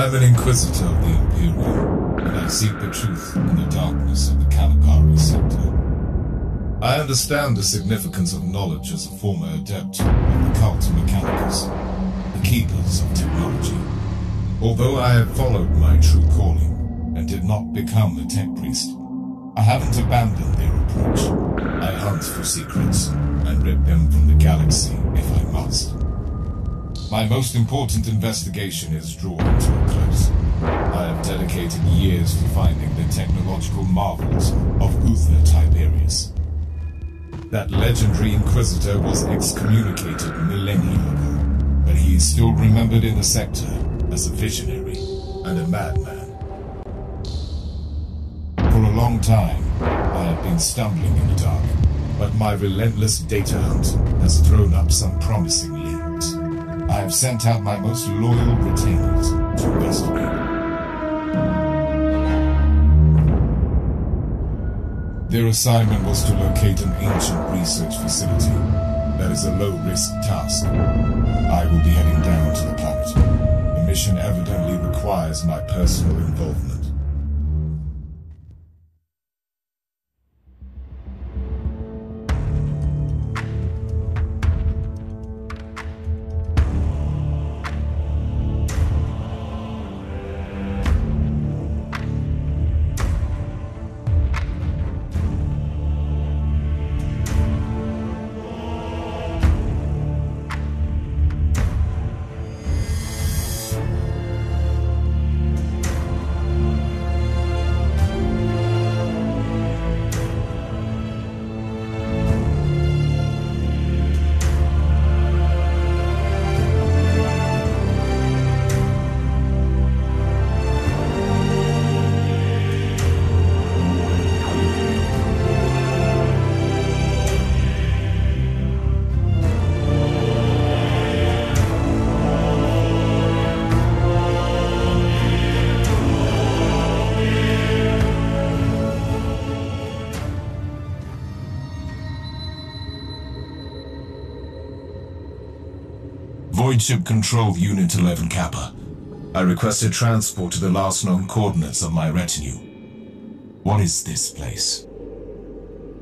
I am an Inquisitor of the Imperium, and I seek the truth in the darkness of the Caligari sector. I understand the significance of knowledge as a former adept of the cult Mechanicus, the keepers of technology. Although I have followed my true calling and did not become a tech priest, I haven't abandoned their approach. I hunt for secrets and rip them from the galaxy if I must. My most important investigation is drawing to a close. I have dedicated years to finding the technological marvels of Uther Tiberius. That legendary Inquisitor was excommunicated millennia ago, but he is still remembered in the sector as a visionary and a madman. For a long time, I have been stumbling in the dark, but my relentless data hunt has thrown up some promising leads. I have sent out my most loyal retainers to investigate. Their assignment was to locate an ancient research facility. That is a low-risk task. I will be heading down to the planet. The mission evidently requires my personal involvement. Void Ship Control Unit 11 Kappa. I requested transport to the last known coordinates of my retinue. What is this place?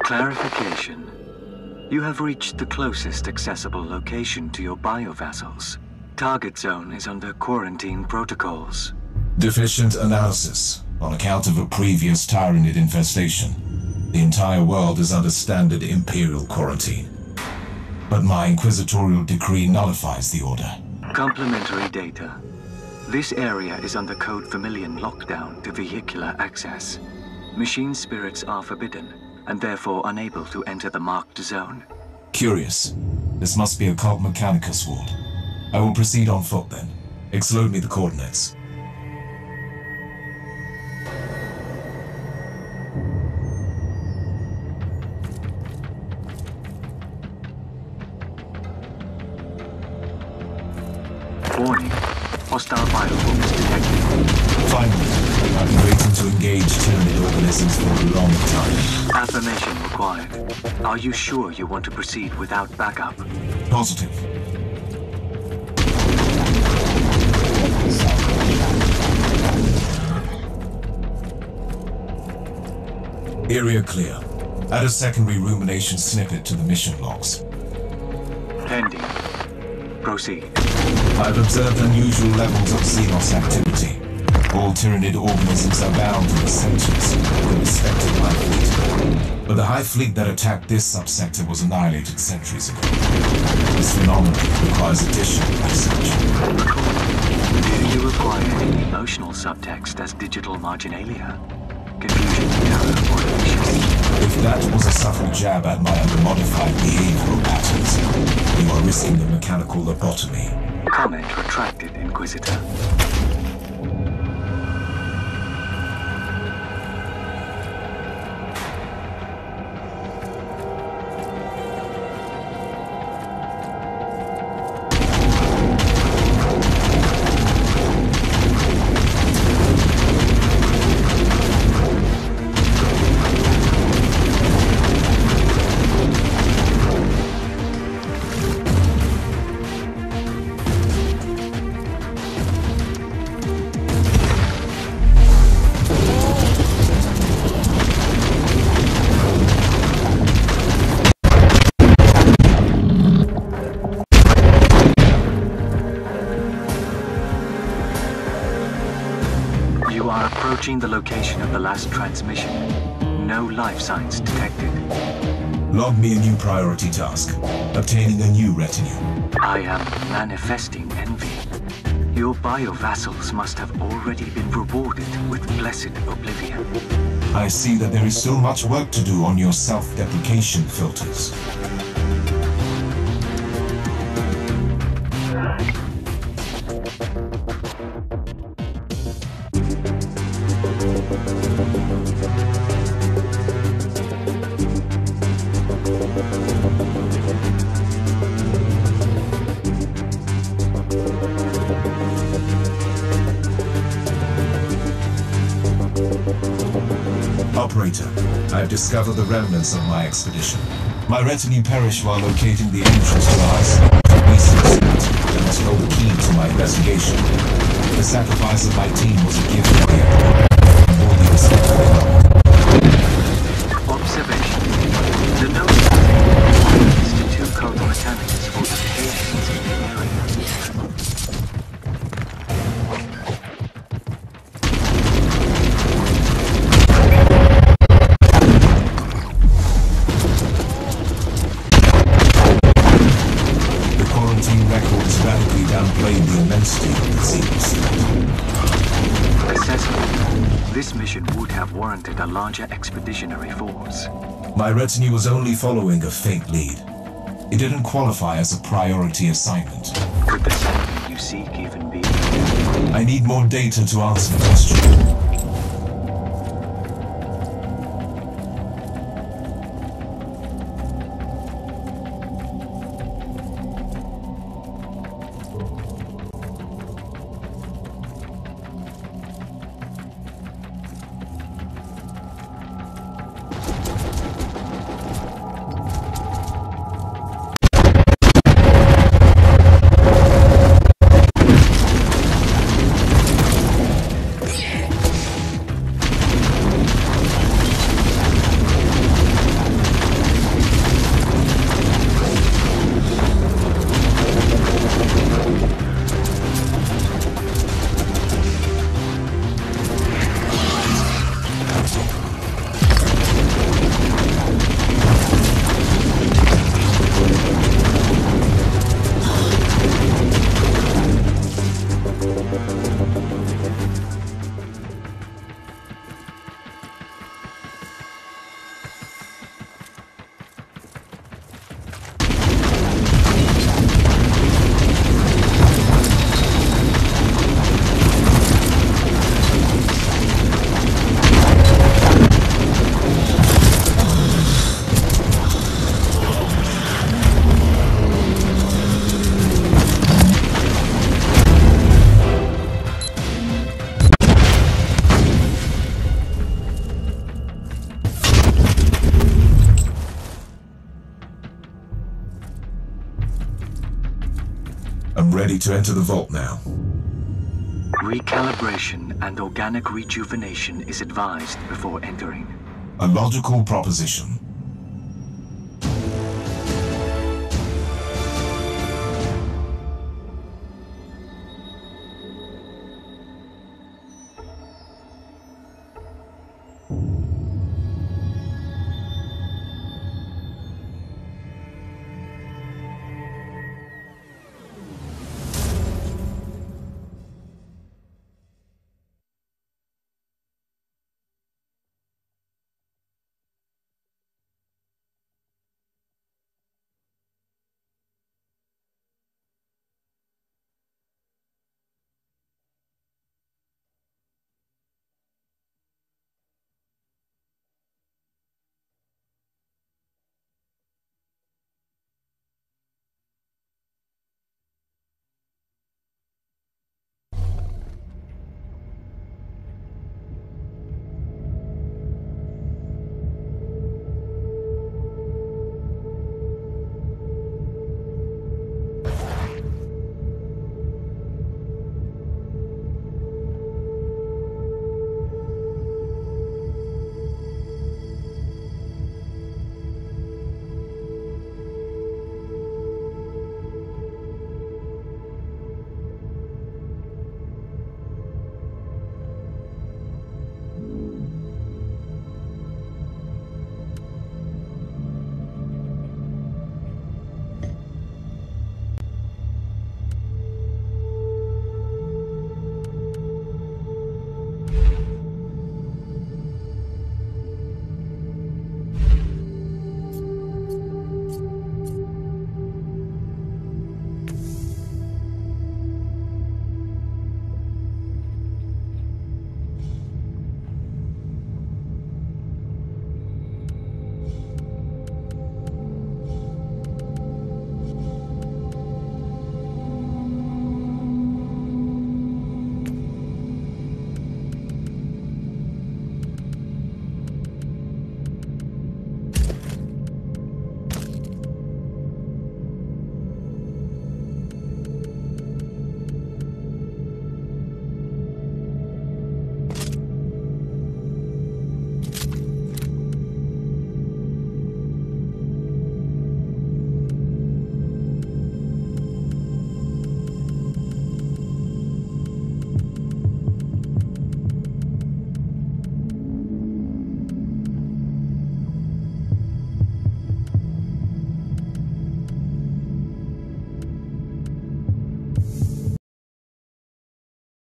Clarification. You have reached the closest accessible location to your biovessels. Target zone is under quarantine protocols. Deficient analysis on account of a previous Tyranid infestation. The entire world is under standard Imperial quarantine. But my inquisitorial decree nullifies the order. Complementary data. This area is under Code Vermilion lockdown to vehicular access. Machine spirits are forbidden, and therefore unable to enter the marked zone. Curious. This must be a Cult Mechanicus ward. I will proceed on foot then. Exload me the coordinates. Organisms for a long time. Affirmation required. Are you sure you want to proceed without backup? Positive. Area clear. Add a secondary rumination snippet to the mission logs. Pending. Proceed. I've observed unusual levels of Xenos activity. All Tyranid organisms are bound to the sentience of the respective Hive Fleet. But the Hive Fleet that attacked this subsector was annihilated centuries ago. This phenomenon requires additional research. Do you require any emotional subtext as digital marginalia? Confusion, terror, or elation? If that was a subtle jab at my undermodified behavioral patterns, you are risking the mechanical lobotomy. Comment retracted, Inquisitor. The location of the last transmission. No life signs detected. Log me a new priority task. Obtaining a new retinue. I am manifesting envy. Your bio-vessels must have already been rewarded with blessed oblivion. I see that there is still much work to do on your self-deprecation filters. I've discovered the remnants of my expedition. My retinue perished while locating the entrance to the high research and hold the key to my investigation. The sacrifice of my team was a gift to the Emperor, This mission would have warranted a larger expeditionary force. My retinue was only following a faint lead. It didn't qualify as a priority assignment. Could the you seek even be? I need more data to answer the question. Ready to enter the vault now. Recalibration and organic rejuvenation is advised before entering. A logical proposition.